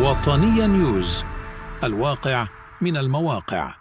وطنيا نيوز الواقع من المواقع.